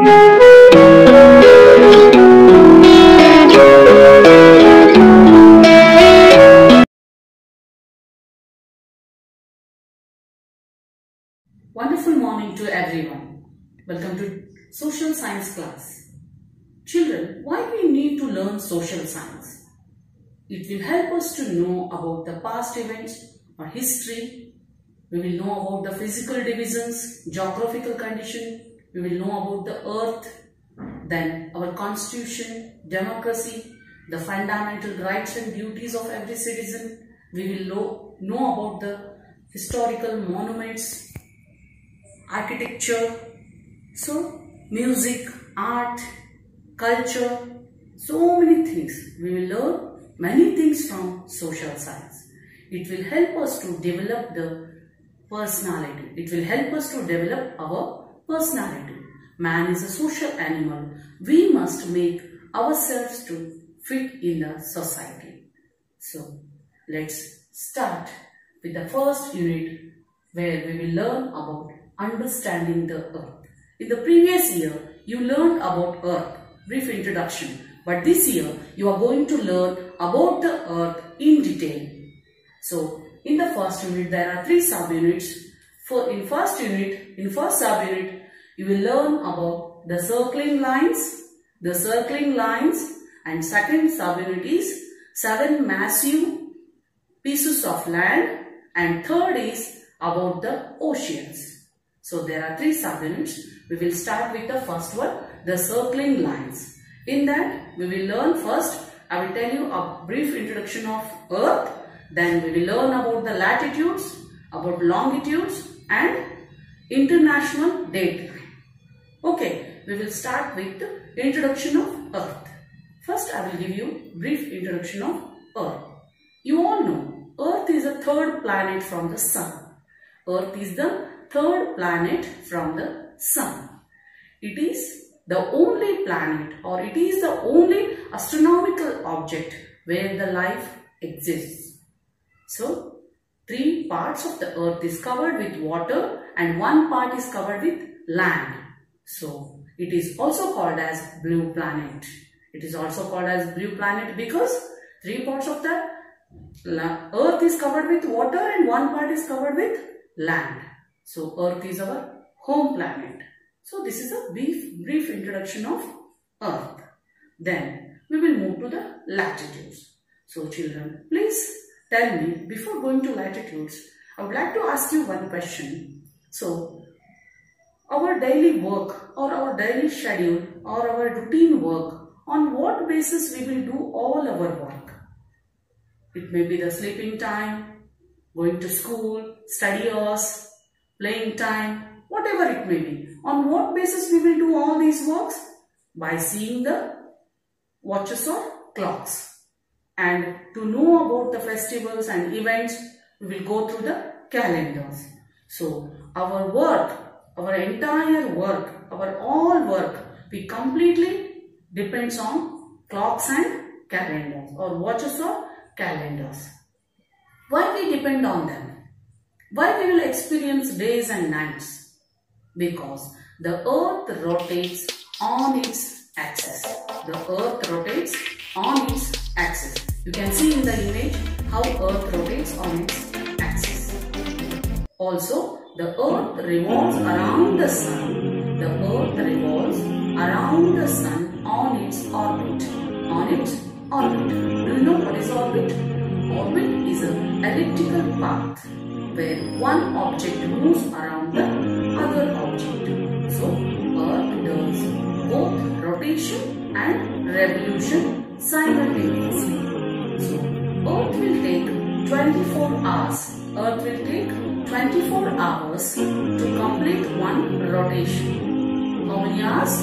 Wonderful morning to everyone. Welcome to social science class. Children, why do we need to learn social science? It will help us to know about the past events or history. We will know about the physical divisions, geographical condition. We will know about the earth, then our constitution, democracy, the fundamental rights and duties of every citizen. We will know, know about the historical monuments, architecture, so music, art, culture, so many things. We will learn many things from social science. It will help us to develop the personality. It will help us to develop our personality. Man is a social animal. We must make ourselves to fit in the society. So, let's start with the first unit where we will learn about understanding the earth. In the previous year, you learned about earth, brief introduction. But this year, you are going to learn about the earth in detail. So, in the first unit, there are three subunits. For in first unit, in first subunit, you will learn about the circling lines, the circling lines, and second subunit is seven massive pieces of land, and third is about the oceans. So there are three subunits. We will start with the first one, the circling lines. In that, we will learn first, I will tell you a brief introduction of earth. Then we will learn about the latitudes, about longitudes and international date. Okay, we will start with the introduction of earth. First, I will give you brief introduction of earth. You all know, earth is a third planet from the sun. Earth is the third planet from the sun. It is the only planet or it is the only astronomical object where the life exists. So, three parts of the earth is covered with water and one part is covered with land. So, it is also called as blue planet. It is also called as blue planet because three parts of the earth is covered with water and one part is covered with land. So, earth is our home planet. So, this is a brief, brief introduction of earth. Then, we will move to the latitudes. So, children, please tell me before going to latitudes, I would like to ask you one question. So, our daily work or our daily schedule or our routine work, on what basis we will do all our work? It may be the sleeping time, going to school, study hours, playing time, whatever it may be. On what basis we will do all these works? By seeing the watches or clocks. And to know about the festivals and events, we will go through the calendars. So, our work, our entire work, our all work, we completely depends on clocks and calendars or watches or calendars. Why we depend on them? Why we will experience days and nights? Because the earth rotates on its axis. The earth rotates on its axis. You can see in the image how earth rotates on its. Also, the earth revolves around the sun. The earth revolves around the sun on its orbit. On its orbit. Do you know what is orbit? Orbit is an elliptical path where one object moves around the other object. So, Earth does both rotation and revolution simultaneously. So, Earth will take 24 hours. Earth will take 24 hours to complete one rotation. How many hours?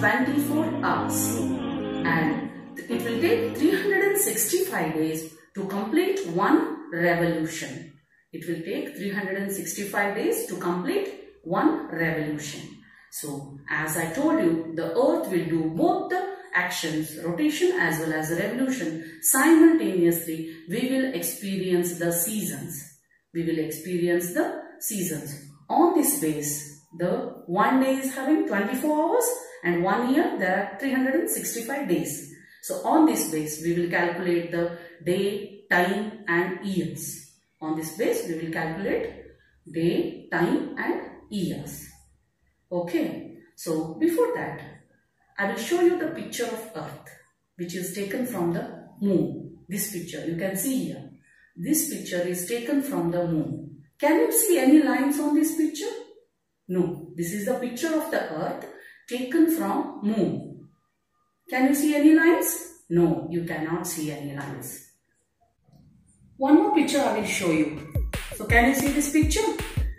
24 hours. And it will take 365 days to complete one revolution. It will take 365 days to complete one revolution. So, as I told you, the earth will do both the actions, rotation as well as revolution. Simultaneously, we will experience the seasons. We will experience the seasons. On this base, the one day is having 24 hours and one year there are 365 days. So on this base we will calculate the day, time and years. On this base we will calculate day, time and years. Okay. So before that I will show you the picture of earth which is taken from the moon. This picture you can see here. This picture is taken from the moon. Can you see any lines on this picture? No. This is the picture of the earth taken from moon. Can you see any lines? No, you cannot see any lines. One more picture I will show you. So can you see this picture?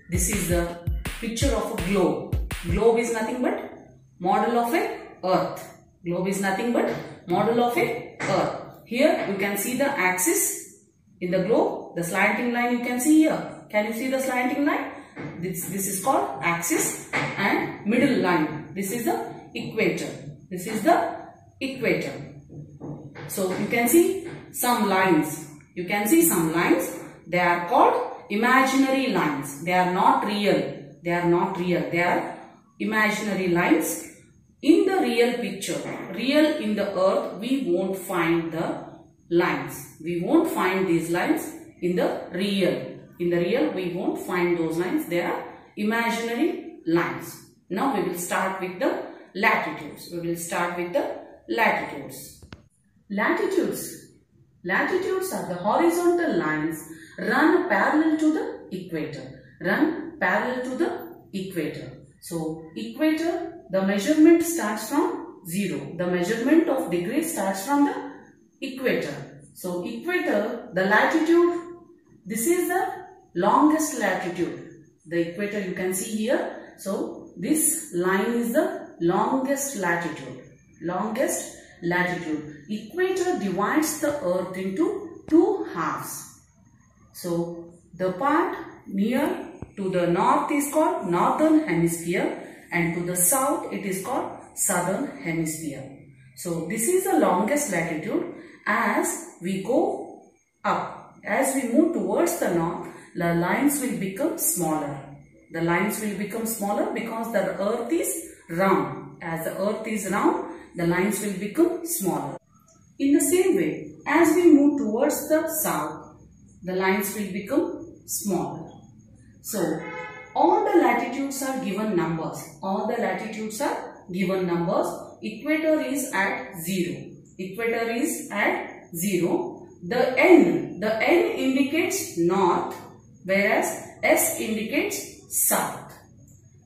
This is the picture of a globe. Globe is nothing but model of a earth. Globe is nothing but model of a earth. Here you can see the axis in the globe. The slanting line you can see here. Can you see the slanting line? This, this is called axis and middle line. This is the equator. This is the equator. So you can see some lines. You can see some lines. They are called imaginary lines. They are not real. They are not real. They are imaginary lines. In the real picture, real in the earth, we won't find the lines. We won't find these lines in the real. In the real, we won't find those lines. They are imaginary lines. Now we will start with the latitudes. We will start with the latitudes. Latitudes. Latitudes are the horizontal lines run parallel to the equator. Run parallel to the equator. So, equator, the measurement starts from 0. The measurement of degree starts from the equator. So, equator, the latitude, this is the longest latitude. The equator you can see here. So, this line is the longest latitude. Longest latitude. Equator divides the earth into two halves. So, the part near to the north is called northern hemisphere and to the south it is called southern hemisphere. So, this is the longest latitude as we go up. As we move towards the north, the lines will become smaller. The lines will become smaller because the earth is round. As the earth is round, the lines will become smaller. In the same way, as we move towards the south, the lines will become smaller. So, all the latitudes are given numbers. All the latitudes are given numbers. Equator is at 0. Equator is at 0. The N, the N indicates north whereas S indicates south.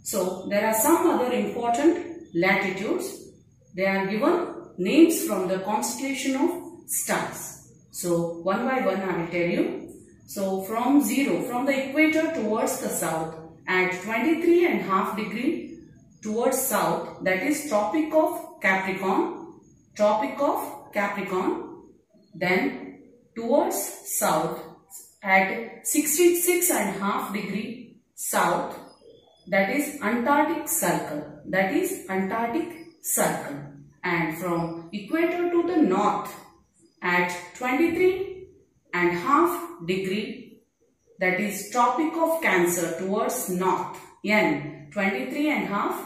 So, there are some other important latitudes. They are given names from the constellation of stars. So, one by one I will tell you. So, from 0, from the equator towards the south at 23 and half degree towards south that is Tropic of Capricorn, Tropic of Capricorn, then towards south at 66 and half degree south. That is Antarctic Circle, that is Antarctic Circle. And from equator to the north at 23 and half degree that is Tropic of Cancer towards north. N 23 and half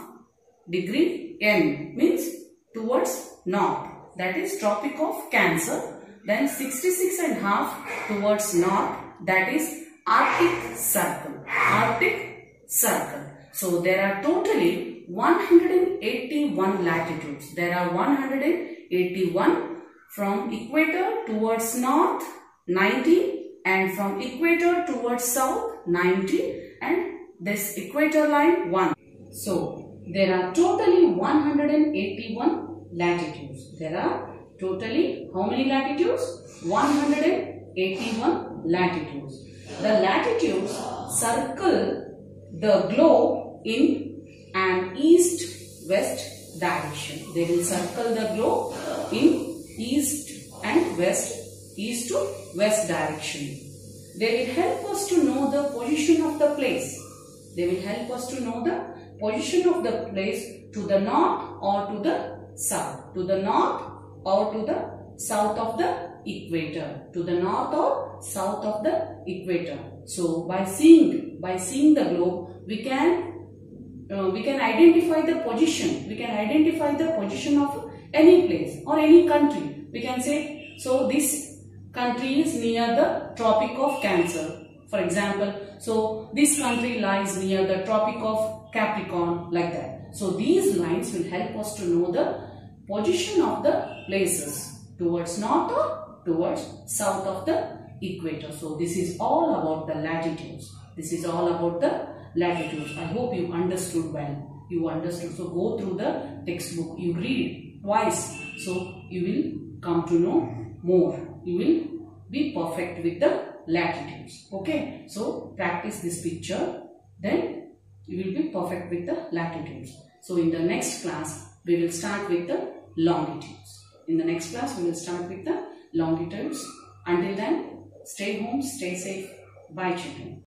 degree N means towards north that is Tropic of Cancer. Then 66 and half towards north. That is Arctic Circle. Arctic Circle. So there are totally 181 latitudes. There are 181 from equator towards north 90 and from equator towards south 90 and this equator line 1. So there are totally 181 latitudes. There are totally how many latitudes? 181 latitudes. The latitudes circle the globe in an east-west direction. They will circle the globe in east and west east to west direction. They will help us to know the position of the place. They will help us to know the position of the place to the north or to the south. To the north or to the south of the equator. To the north or south of the equator. So by seeing, by seeing the globe, we can uh, we can identify the position. We can identify the position of any place or any country. We can say, so this country is near the Tropic of Cancer. For example, so this country lies near the Tropic of Capricorn like that. So these lines will help us to know the position of the places towards north or towards south of the equator. So this is all about the latitudes. This is all about the latitudes. I hope you understood well. You understood. So go through the textbook. You read twice. So you will come to know more. You will be perfect with the latitudes. Okay. So practice this picture. Then you will be perfect with the latitudes. So in the next class, we will start with the longitudes. In the next class, we will start with the longitudes. Until then, stay home, stay safe. Bye children.